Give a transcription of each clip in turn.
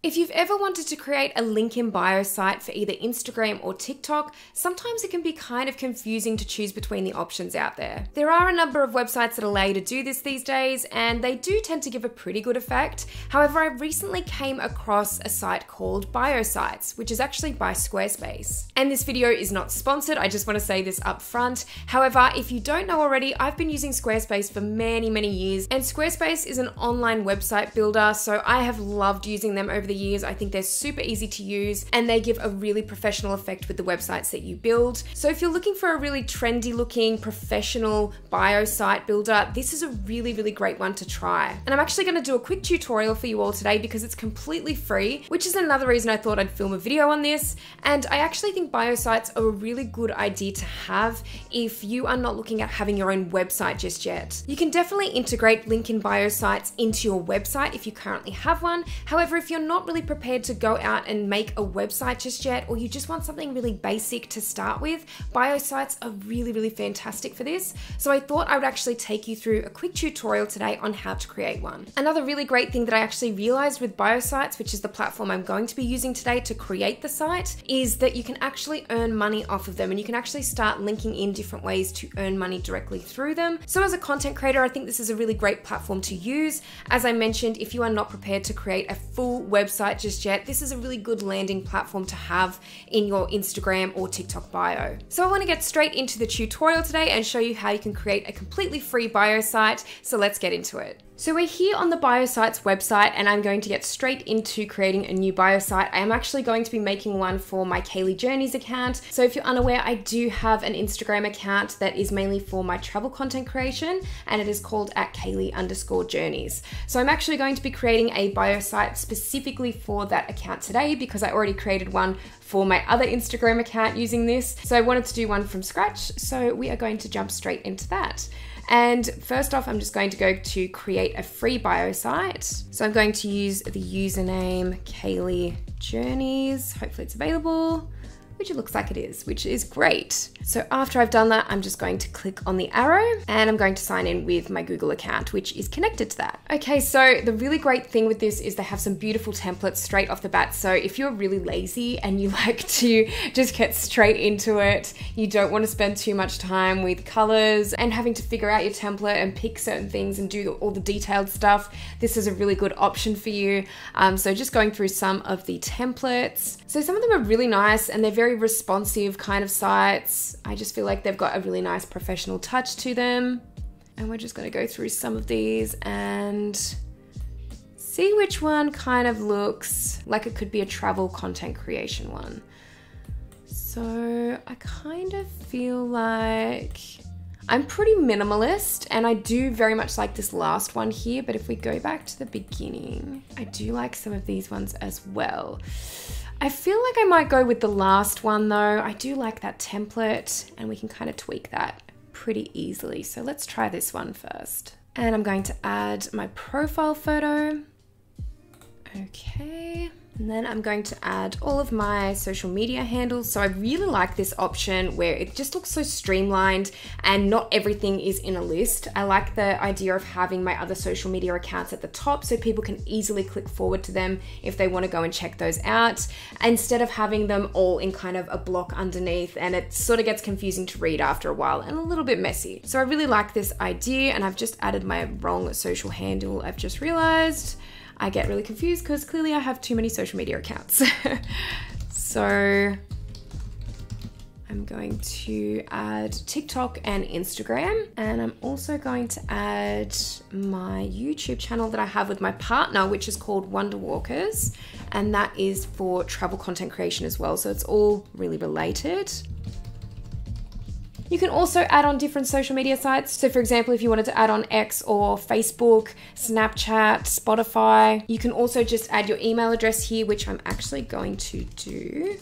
If you've ever wanted to create a link in bio site for either Instagram or TikTok, sometimes it can be kind of confusing to choose between the options out there. There are a number of websites that allow you to do this these days, and they do tend to give a pretty good effect. However, I recently came across a site called BioSites, which is actually by Squarespace. And this video is not sponsored, I just want to say this up front. However, if you don't know already, I've been using Squarespace for many, many years, and Squarespace is an online website builder, so I have loved using them over the years. I think they're super easy to use and they give a really professional effect with the websites that you build. So if you're looking for a really trendy looking professional bio site builder, this is a really, really great one to try. And I'm actually gonna do a quick tutorial for you all today because it's completely free, which is another reason I thought I'd film a video on this. And I actually think bio sites are a really good idea to have if you are not looking at having your own website just yet. You can definitely integrate link in bio sites into your website if you currently have one. However, if you're not not really prepared to go out and make a website just yet, or you just want something really basic to start with, biosites are really, really fantastic for this. So I thought I would actually take you through a quick tutorial today on how to create one. Another really great thing that I actually realized with biosites, which is the platform I'm going to be using today to create the site, is that you can actually earn money off of them and you can actually start linking in different ways to earn money directly through them. So as a content creator, I think this is a really great platform to use. As I mentioned, if you are not prepared to create a full website website just yet, this is a really good landing platform to have in your Instagram or TikTok bio. So I want to get straight into the tutorial today and show you how you can create a completely free bio site. So let's get into it. So we're here on the BioSites website and I'm going to get straight into creating a new biosite. I am actually going to be making one for my Kayleigh Journeys account. So if you're unaware, I do have an Instagram account that is mainly for my travel content creation and it is called at Kayleigh underscore journeys. So I'm actually going to be creating a biosite specifically for that account today because I already created one for my other Instagram account using this. So I wanted to do one from scratch. So we are going to jump straight into that. And first off, I'm just going to go to create a free bio site. So I'm going to use the username Kayleigh Journeys. Hopefully it's available which it looks like it is, which is great. So after I've done that, I'm just going to click on the arrow and I'm going to sign in with my Google account, which is connected to that. Okay, so the really great thing with this is they have some beautiful templates straight off the bat. So if you're really lazy and you like to just get straight into it, you don't want to spend too much time with colors and having to figure out your template and pick certain things and do all the detailed stuff, this is a really good option for you. Um, so just going through some of the templates. So some of them are really nice and they're very very responsive kind of sites. I just feel like they've got a really nice professional touch to them. And we're just going to go through some of these and see which one kind of looks like it could be a travel content creation one. So I kind of feel like I'm pretty minimalist and I do very much like this last one here, but if we go back to the beginning, I do like some of these ones as well. I feel like I might go with the last one though. I do like that template and we can kind of tweak that pretty easily. So let's try this one first. And I'm going to add my profile photo. Okay. And then I'm going to add all of my social media handles. So I really like this option where it just looks so streamlined and not everything is in a list. I like the idea of having my other social media accounts at the top so people can easily click forward to them if they want to go and check those out instead of having them all in kind of a block underneath and it sort of gets confusing to read after a while and a little bit messy. So I really like this idea and I've just added my wrong social handle. I've just realized. I get really confused because clearly I have too many social media accounts. so I'm going to add TikTok and Instagram, and I'm also going to add my YouTube channel that I have with my partner, which is called Wander Walkers, and that is for travel content creation as well. So it's all really related. You can also add on different social media sites. So, for example, if you wanted to add on X or Facebook, Snapchat, Spotify, you can also just add your email address here, which I'm actually going to do.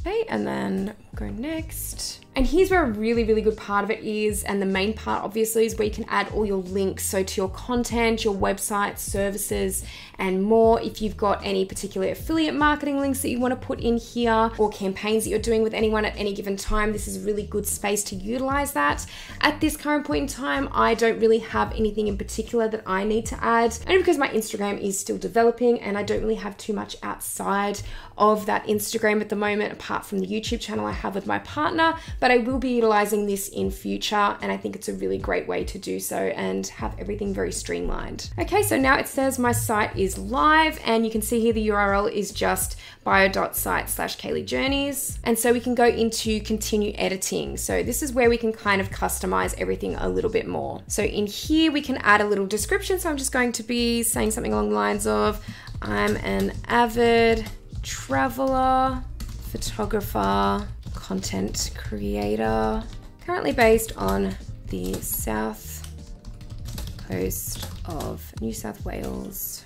Okay, and then Go next. And here's where a really, really good part of it is, and the main part obviously is where you can add all your links. So to your content, your website, services, and more. If you've got any particular affiliate marketing links that you want to put in here or campaigns that you're doing with anyone at any given time, this is a really good space to utilize that. At this current point in time, I don't really have anything in particular that I need to add, only because my Instagram is still developing and I don't really have too much outside of that Instagram at the moment, apart from the YouTube channel I have with my partner. But I will be utilizing this in future, and I think it's a really great way to do so and have everything very streamlined. Okay, so now it says my site is live, and you can see here the URL is just bio.site slash Kayleigh Journeys. And so we can go into continue editing. So this is where we can kind of customize everything a little bit more. So in here, we can add a little description. So I'm just going to be saying something along the lines of, I'm an avid traveler, photographer, content creator, currently based on the south coast of New South Wales,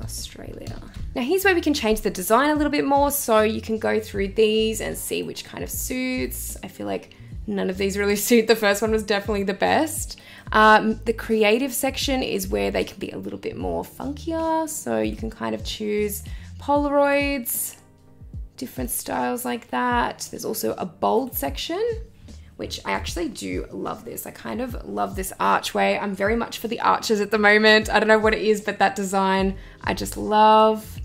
Australia. Now here's where we can change the design a little bit more so you can go through these and see which kind of suits. I feel like none of these really suit. The first one was definitely the best. Um, the creative section is where they can be a little bit more funkier so you can kind of choose Polaroids, different styles like that. There's also a bold section, which I actually do love this. I kind of love this archway. I'm very much for the arches at the moment. I don't know what it is, but that design I just love.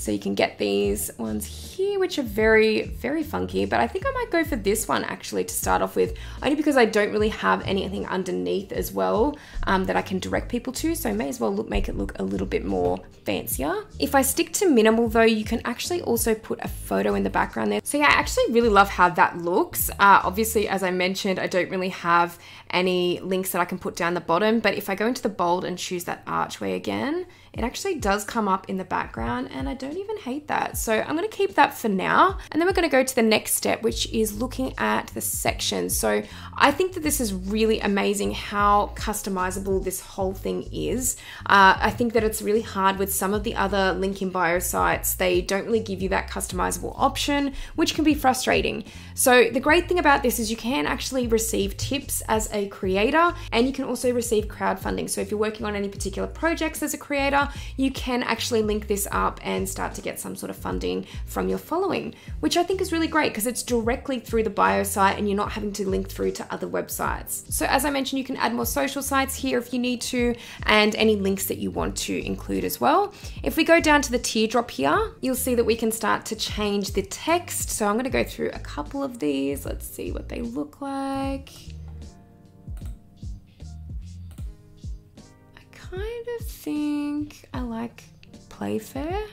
So you can get these ones here, which are very, very funky, but I think I might go for this one actually to start off with, only because I don't really have anything underneath as well um, that I can direct people to, so I may as well look, make it look a little bit more fancier. If I stick to minimal though, you can actually also put a photo in the background there. So yeah, I actually really love how that looks. Uh, obviously, as I mentioned, I don't really have any links that I can put down the bottom, but if I go into the bold and choose that archway again, it actually does come up in the background and I don't even hate that. So I'm gonna keep that for now. And then we're gonna go to the next step, which is looking at the sections. So I think that this is really amazing how customizable this whole thing is. Uh, I think that it's really hard with some of the other link in bio sites. They don't really give you that customizable option, which can be frustrating. So the great thing about this is you can actually receive tips as a creator and you can also receive crowdfunding. So if you're working on any particular projects as a creator, you can actually link this up and start to get some sort of funding from your following, which I think is really great because it's directly through the bio site and you're not having to link through to other websites. So, as I mentioned, you can add more social sites here if you need to, and any links that you want to include as well. If we go down to the teardrop here, you'll see that we can start to change the text. So, I'm going to go through a couple of these. Let's see what they look like. Kind of think I like Playfair.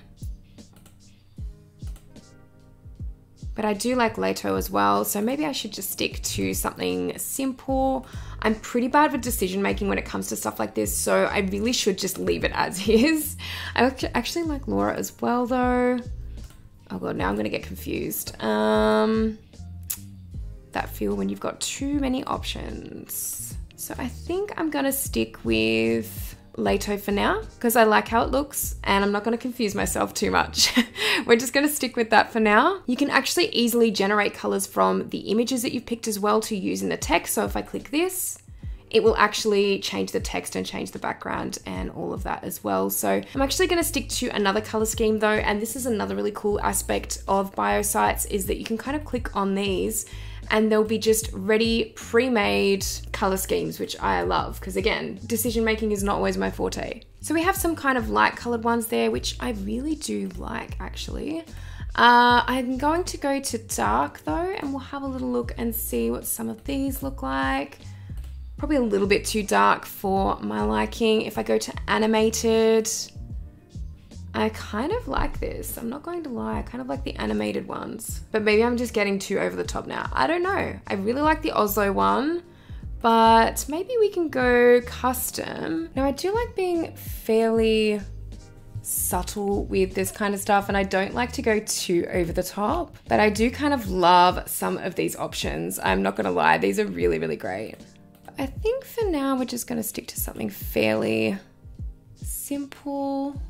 But I do like Lato as well, so maybe I should just stick to something simple. I'm pretty bad with decision making when it comes to stuff like this, so I really should just leave it as is. I actually like Lora as well, though. Oh god, now I'm gonna get confused. Um, that feel when you've got too many options. So I think I'm gonna stick with Lato for now because I like how it looks and I'm not going to confuse myself too much. We're just going to stick with that for now. You can actually easily generate colors from the images that you've picked as well to use in the text. So if I click this, it will actually change the text and change the background and all of that as well. So I'm actually going to stick to another color scheme though, and this is another really cool aspect of biosites is that you can kind of click on these and they'll be just ready, pre-made color schemes, which I love because again, decision making is not always my forte. So we have some kind of light colored ones there, which I really do like actually. Uh, I'm going to go to dark though, and we'll have a little look and see what some of these look like. Probably a little bit too dark for my liking. If I go to animated, I kind of like this. I'm not going to lie. I kind of like the animated ones. But maybe I'm just getting too over the top now. I don't know. I really like the Oslo one, but maybe we can go custom. Now, I do like being fairly subtle with this kind of stuff and I don't like to go too over the top, but I do kind of love some of these options. I'm not gonna lie, these are really, really great. I think for now we're just gonna stick to something fairly simple.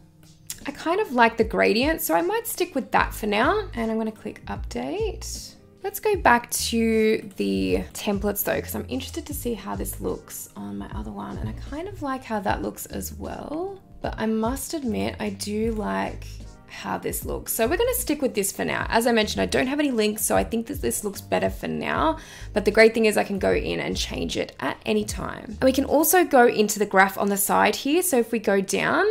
I kind of like the gradient, so I might stick with that for now. And I'm gonna click update. Let's go back to the templates though, because I'm interested to see how this looks on my other one. And I kind of like how that looks as well. But I must admit, I do like how this looks. So we're going to stick with this for now. As I mentioned, I don't have any links, so I think that this looks better for now. But the great thing is I can go in and change it at any time. And we can also go into the graph on the side here. So if we go down,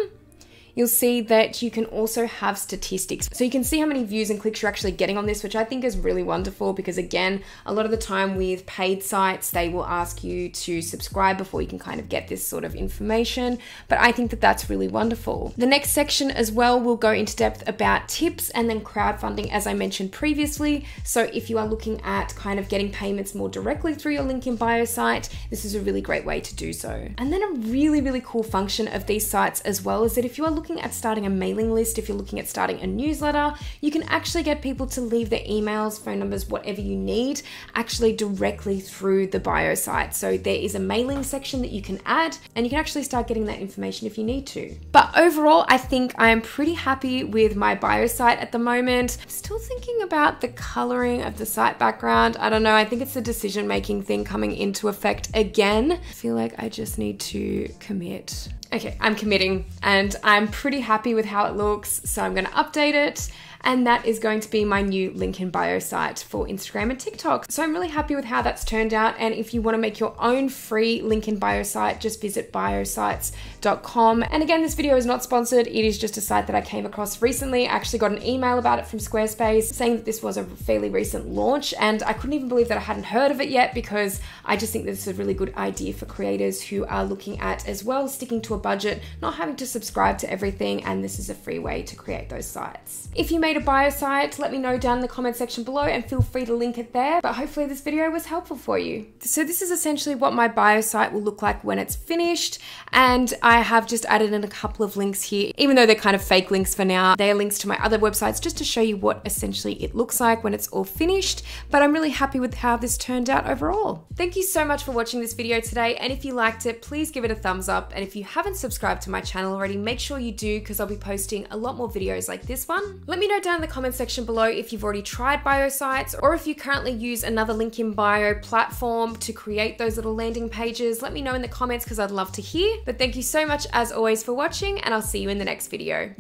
you'll see that you can also have statistics. So you can see how many views and clicks you're actually getting on this, which I think is really wonderful because again, a lot of the time with paid sites, they will ask you to subscribe before you can kind of get this sort of information. But I think that that's really wonderful. The next section as well will go into depth about tips and then crowdfunding, as I mentioned previously. So if you are looking at kind of getting payments more directly through your link in bio site, this is a really great way to do so. And then a really, really cool function of these sites as well is that if you are looking looking at starting a mailing list, if you're looking at starting a newsletter, you can actually get people to leave their emails, phone numbers, whatever you need, actually directly through the bio site. So there is a mailing section that you can add, and you can actually start getting that information if you need to. But overall, I think I am pretty happy with my bio site at the moment. Still thinking about the coloring of the site background. I don't know, I think it's the decision making thing coming into effect again. I feel like I just need to commit Okay, I'm committing and I'm pretty happy with how it looks, so I'm gonna update it and that is going to be my new link in bio site for Instagram and TikTok. So I'm really happy with how that's turned out. And if you want to make your own free link in bio site, just visit biosites.com. And again, this video is not sponsored, it is just a site that I came across recently. I actually got an email about it from Squarespace saying that this was a fairly recent launch, and I couldn't even believe that I hadn't heard of it yet because I just think this is a really good idea for creators who are looking at as well sticking to a budget, not having to subscribe to everything, and this is a free way to create those sites. If you made a bio site, let me know down in the comment section below and feel free to link it there. But hopefully this video was helpful for you. So this is essentially what my bio site will look like when it's finished. And I have just added in a couple of links here, even though they're kind of fake links for now. They are links to my other websites just to show you what essentially it looks like when it's all finished. But I'm really happy with how this turned out overall. Thank you so much for watching this video today. And if you liked it, please give it a thumbs up. And if you haven't subscribed to my channel already, make sure you do because I'll be posting a lot more videos like this one. Let me know down in the comment section below if you've already tried bio sites or if you currently use another link in bio platform to create those little landing pages. Let me know in the comments because I'd love to hear. But thank you so much as always for watching and I'll see you in the next video.